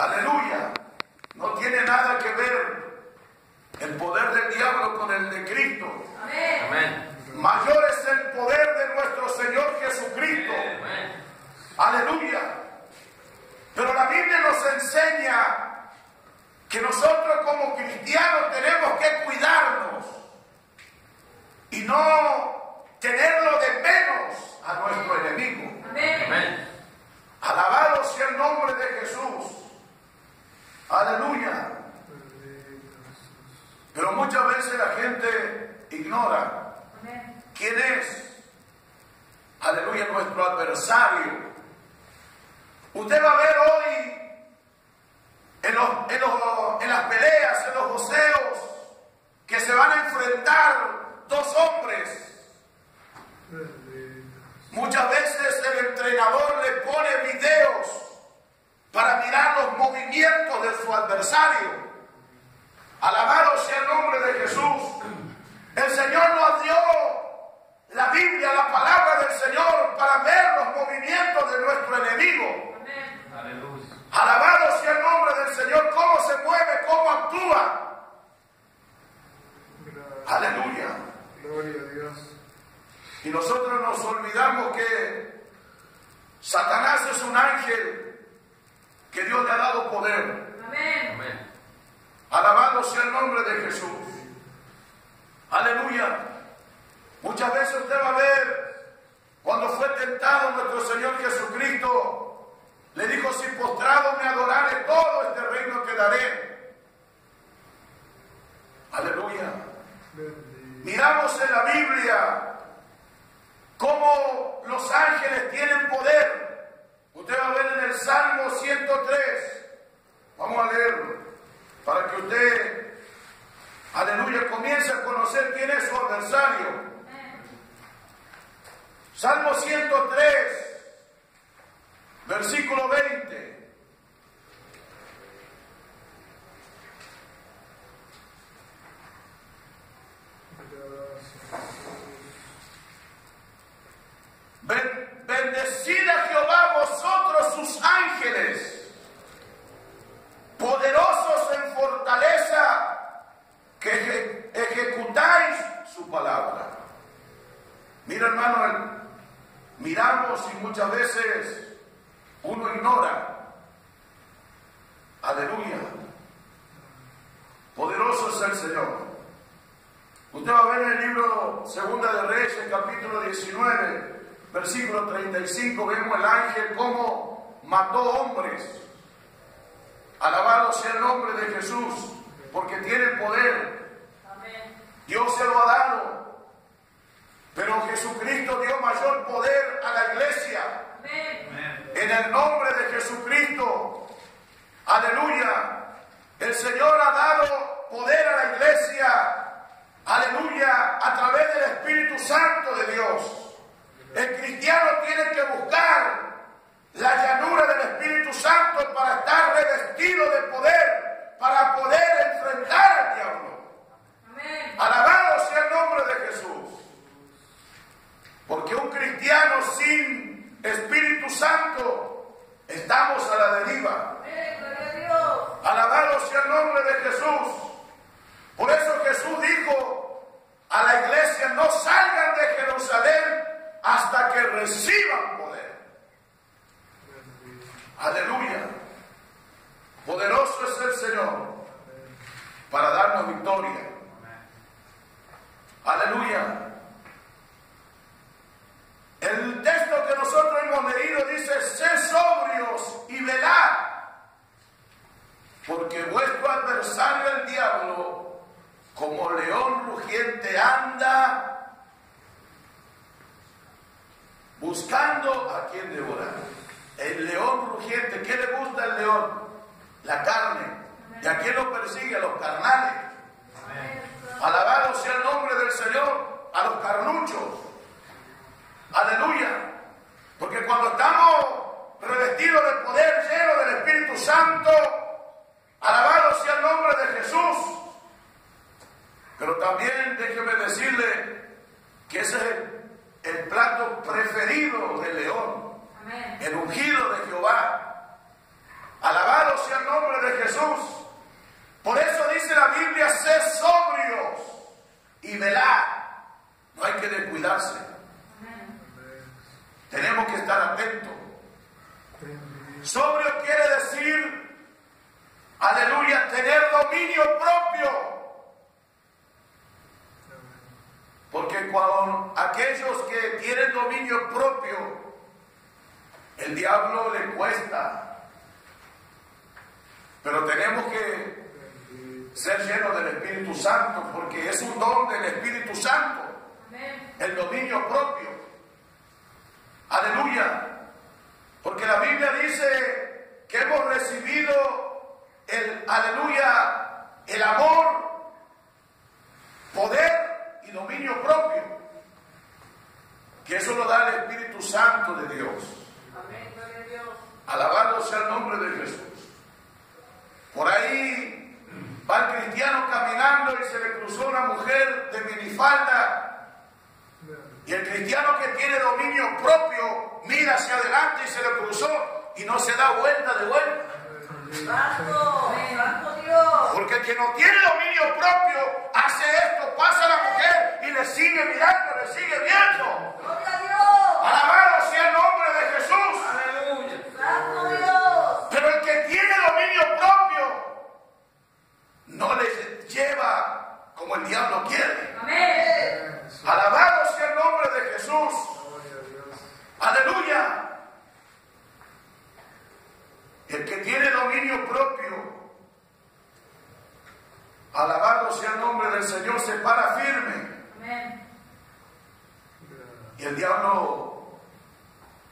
Aleluya. No tiene nada que ver el poder del diablo con el de Cristo. Amén. Mayor es el poder de nuestro Señor Jesucristo. Amén. Aleluya. Pero la Biblia nos enseña que nosotros como cristianos tenemos que cuidarnos y no tenerlo de menos a nuestro enemigo. Amén. Alabado sea el nombre de Jesús. Aleluya. Pero muchas veces la gente ignora quién es. Aleluya, nuestro adversario. Usted va a ver hoy en, los- en los- en las peleas, en los joseos, que se van a enfrentar dos hombres. Muchas veces el entrenador le pone videos para mirar los movimientos de su adversario. Alabado sea el nombre de Jesús. El Señor nos dio la Biblia, la palabra del Señor, para ver los movimientos de nuestro enemigo. Aleluya. Alabado sea el nombre del Señor, cómo se mueve, cómo actúa. Aleluya. Gloria a Dios. Y nosotros nos olvidamos que Satanás es un ángel que Dios le ha dado poder. Amén. Alabado sea el nombre de Jesús. Aleluya. Muchas veces usted va a ver cuando fue tentado nuestro Señor Jesucristo, le dijo, si postrado me adorare, todo este reino te daré. Aleluya. Miramos en la Biblia cómo los ángeles tienen poder. Usted va a ver en el Salmo 103. Vamos a leerlo para que usted, aleluya, comience a conocer quién es su adversario. Salmo 103, versículo 20. Palabra. Mira hermano, miramos y muchas veces uno ignora. Aleluya. Poderoso es el Señor. Usted va a ver en el libro Segunda de Reyes, capítulo 19, versículo 35, vemos el ángel cómo mató hombres. Alabado sea el nombre de Jesús, porque tiene poder. Dios se lo ha dado. Pero Jesucristo dio mayor poder a la iglesia. En el nombre de Jesucristo. Aleluya. El Señor ha dado poder a la iglesia. Aleluya. A través del Espíritu Santo de Dios. El cristiano tiene que buscar la llanura del Espíritu Santo para estar revestido de poder, para poder enfrentar al diablo. Alabado sea el nombre de Jesús. Porque un cristiano sin Espíritu Santo estamos a la deriva. Alabado sea el nombre de Jesús. Por eso Jesús dijo a la iglesia, no salgan de Jerusalén hasta que reciban poder. Aleluya. Poderoso es el Señor para darnos victoria. Aleluya. El texto que nosotros hemos leído dice, sed sobrios y velad, porque vuestro adversario el diablo, como león rugiente anda, buscando a quien devorar. El león rugiente, ¿qué le gusta al león? La carne. ¿Y a quién lo persigue? A los carnales. Alabado sea el nombre del Señor, a los carnuchos. Aleluya. Porque cuando estamos revestidos de poder lleno del Espíritu Santo, alabado sea el nombre de Jesús. Pero también déjeme decirle que ese es el, el plato preferido del león, el ungido de Jehová. Alabado sea el nombre Sobrio quiere decir, aleluya, tener dominio propio. Porque cuando aquellos que tienen dominio propio, el diablo le cuesta. Pero tenemos que ser llenos del Espíritu Santo, porque es un don del Espíritu Santo, el dominio propio. Aleluya. Porque la Biblia dice que hemos recibido el, aleluya, el amor, poder y dominio propio. Que eso lo da el Espíritu Santo de Dios. Alabado sea el nombre de Jesús. Por ahí va el cristiano caminando y se le cruzó una mujer de minifalda. Y el cristiano que tiene dominio propio mira hacia adelante y se le cruzó y no se da vuelta de vuelta. Porque el que no tiene dominio propio hace esto, pasa a la mujer y le sigue mirando, le sigue viendo. Alabado sea el nombre de Jesús. Pero el que tiene dominio propio no le lleva como el diablo quiere. Alabado sea el nombre de Jesús. Aleluya. El que tiene dominio propio, alabado sea el nombre del Señor, se para firme. Y el diablo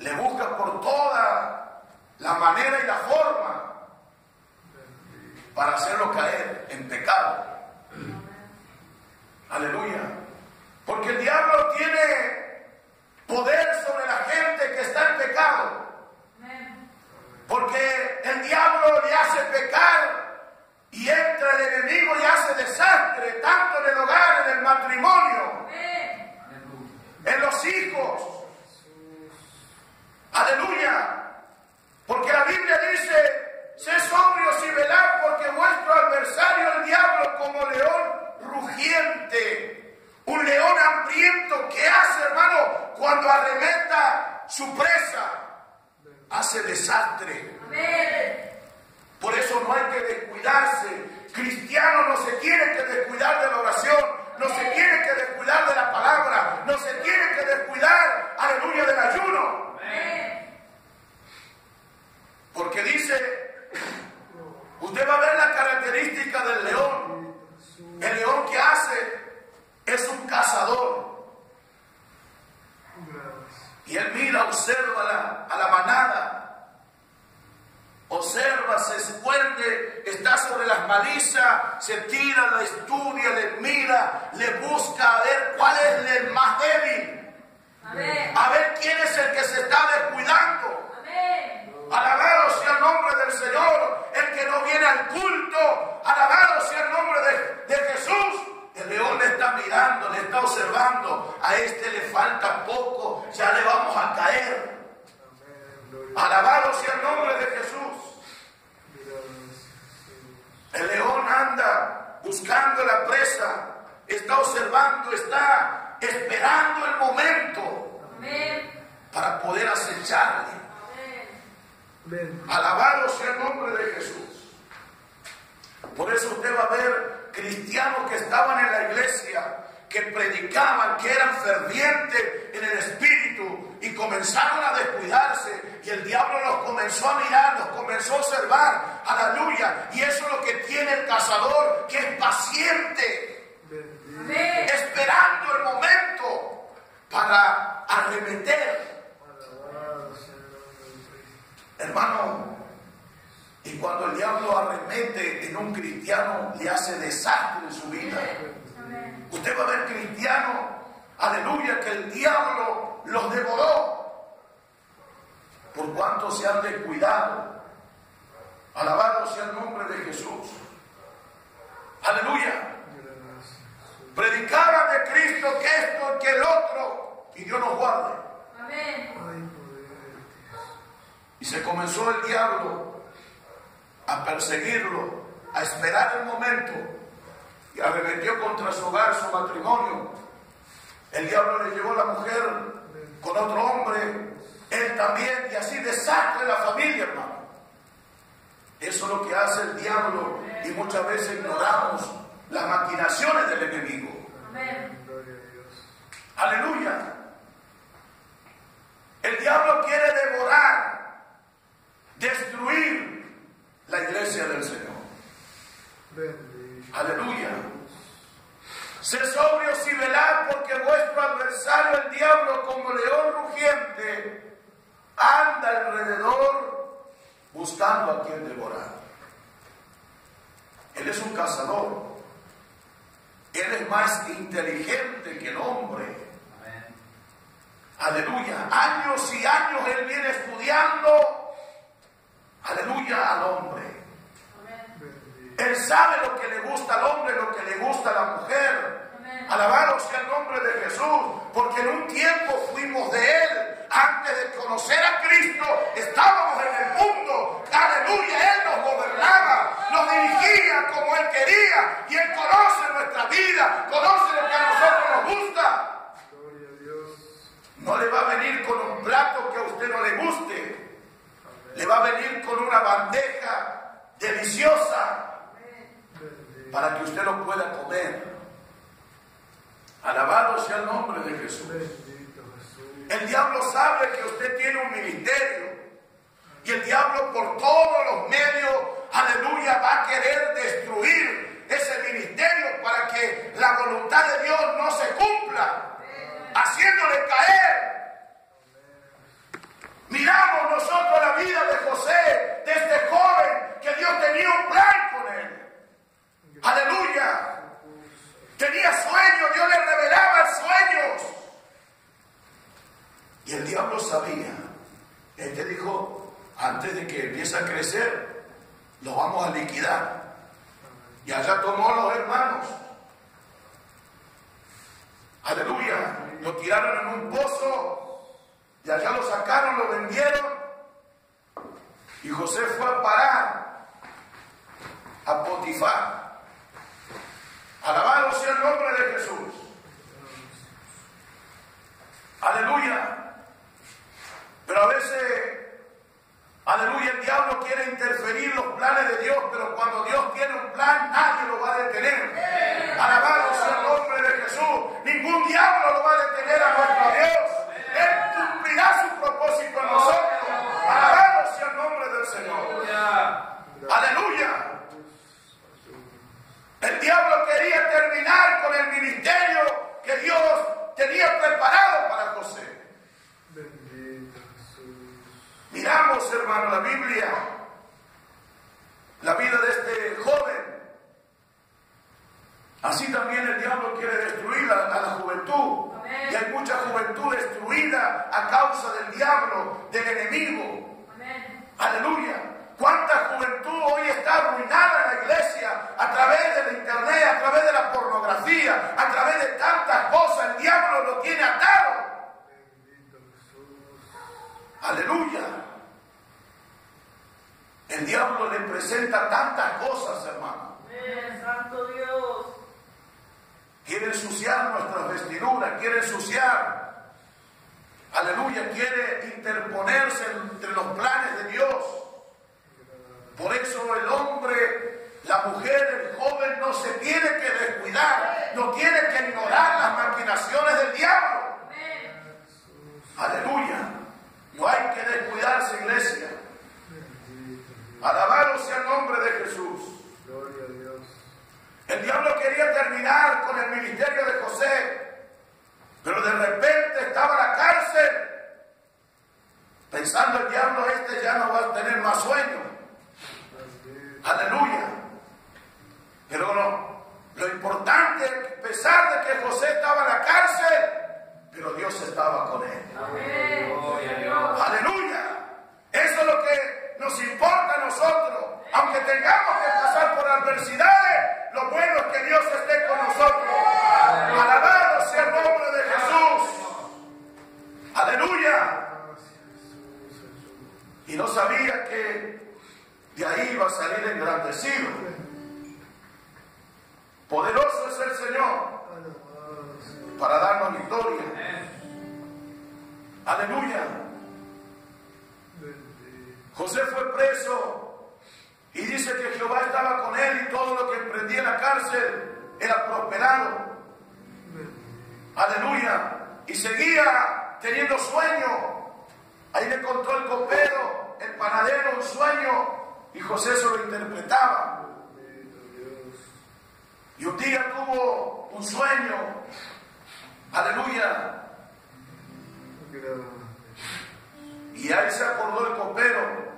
le busca por toda la manera y la forma para hacerlo caer en pecado. Aleluya. Porque el diablo tiene poder sobre la gente que está en pecado. Porque el diablo le hace pecar y entra el enemigo y hace desastre, tanto en el hogar, en el matrimonio, Alabado sea el nombre de Jesús. Por eso usted va a ver cristianos que estaban en la iglesia, que predicaban, que eran fervientes en el espíritu y comenzaron a descuidarse y el diablo los comenzó a mirar, los comenzó a observar, aleluya. Y eso es lo que tiene el cazador, que es paciente, esperando el momento para arremeter. Hermano, y cuando el diablo arremete en un cristiano, le hace desastre en su vida. Usted va a ver cristiano, aleluya, que el diablo los devoró. Por cuanto se han descuidado. Alabado sea el nombre de Jesús. Aleluya. Predicaban de Cristo que esto, que el otro, y Dios nos guarde. Y se comenzó el diablo a perseguirlo, a esperar el momento, y arremetió contra su hogar, su matrimonio. El diablo le llevó a la mujer con otro hombre, él también, y así desastre la familia, hermano. Eso es lo que hace el diablo y muchas veces ignoramos las maquinaciones del enemigo. Aleluya. El diablo quiere devorar, destruir la iglesia del Señor. Aleluya. Sé sobrios y velad porque vuestro adversario el diablo como león rugiente anda alrededor buscando a quien devorar. Él es un cazador. Él es más inteligente que el hombre. Aleluya. Años y años Él viene estudiando. Aleluya al hombre. Él sabe lo que le gusta al hombre, lo que le gusta a la mujer. Alabado sea el nombre de Jesús, porque en un tiempo fuimos de Él. Antes de conocer a Cristo, estábamos en el mundo. Aleluya, Él nos gobernaba, nos dirigía como Él quería. Y Él conoce nuestra vida, conoce lo que a nosotros nos gusta. No le va a venir con un plato que a usted no le guste. Le va a venir con una bandeja deliciosa para que usted lo pueda comer. Alabado sea el nombre de Jesús. El diablo sabe que usted tiene un ministerio. Y el diablo por todos los medios, aleluya, va a querer destruir ese ministerio para que la voluntad de Dios no se cumpla, haciéndole caer. Miramos nosotros vida de José, de este joven, que Dios tenía un plan con él. Aleluya. Tenía sueños, Dios le revelaba sueños. Y el diablo sabía. Él te dijo, antes de que empiece a crecer, lo vamos a liquidar. Y allá tomó los hermanos. Aleluya. Lo tiraron en un pozo. Y allá lo sacaron, lo vendieron. Y José fue a parar a Potifar. Alabado sea el nombre de Jesús. Aleluya. Pero a veces, aleluya, el diablo quiere interferir los planes de Dios, pero cuando Dios tiene un plan, nadie lo va a detener. Alabado sea el nombre de Jesús. Ningún diablo lo va a detener a nuestro Dios. Él cumplirá su propósito en nosotros. Señor. Aleluya. El diablo quería terminar con el ministerio que Dios tenía preparado para José. Miramos, hermano, la Biblia, la vida de este joven. Así también el diablo quiere destruir a, a la juventud. Y hay mucha juventud destruida a causa del diablo, del enemigo. Aleluya. ¿Cuánta juventud hoy está arruinada en la iglesia a través del internet, a través de la pornografía, a través de tantas cosas? El diablo lo tiene atado. Aleluya. El diablo le presenta tantas cosas, hermano. Santo Dios. Quiere ensuciar nuestras vestiduras, quiere ensuciar. Aleluya, quiere interponerse entre los planes de Dios. Por eso el hombre, la mujer, el joven no se tiene que descuidar, no tiene que ignorar las maquinaciones del diablo. Aleluya. No hay que descuidarse, iglesia. Alabado sea el nombre de Jesús. Gloria a Dios. El diablo quería terminar con el ministerio de José, pero de repente estaba en la cárcel, pensando el diablo este ya no va a tener más sueño. Aleluya. Pero no, lo importante, a pesar de que José estaba en la cárcel, pero Dios estaba con él. Aleluya. Eso es lo que nos importa nosotros. Aunque tengamos que pasar por adversidades, lo bueno cárcel era prosperado. Aleluya. Y seguía teniendo sueño. Ahí le contó el copero, el panadero, un sueño y José se lo interpretaba. Y un día tuvo un sueño. Aleluya. Y ahí se acordó el copero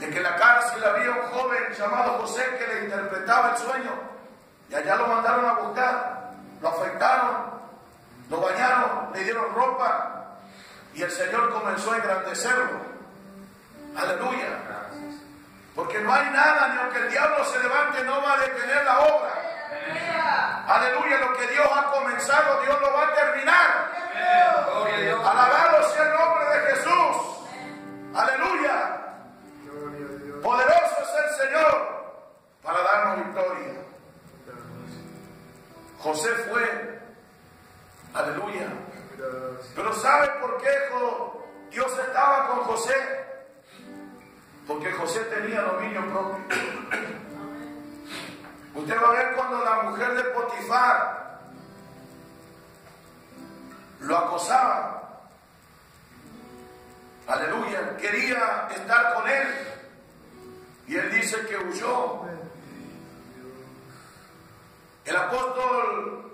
de que en la cárcel había un joven llamado José que le interpretaba el sueño. Y allá lo mandaron a buscar, lo afectaron, lo bañaron, le dieron ropa y el Señor comenzó a engrandecerlo. Aleluya. Porque no hay nada, ni aunque el diablo se levante, no va a detener la obra. Aleluya, lo que Dios ha comenzado, Dios lo va a terminar. Alabado sea el nombre de Jesús. Aleluya. Poderoso es el Señor para darnos victoria. José fue. Aleluya. Pero ¿sabe por qué Dios estaba con José? Porque José tenía dominio propio. Usted va a ver cuando la mujer de Potifar lo acosaba. Aleluya, quería estar con él. Y él dice que huyó. El apóstol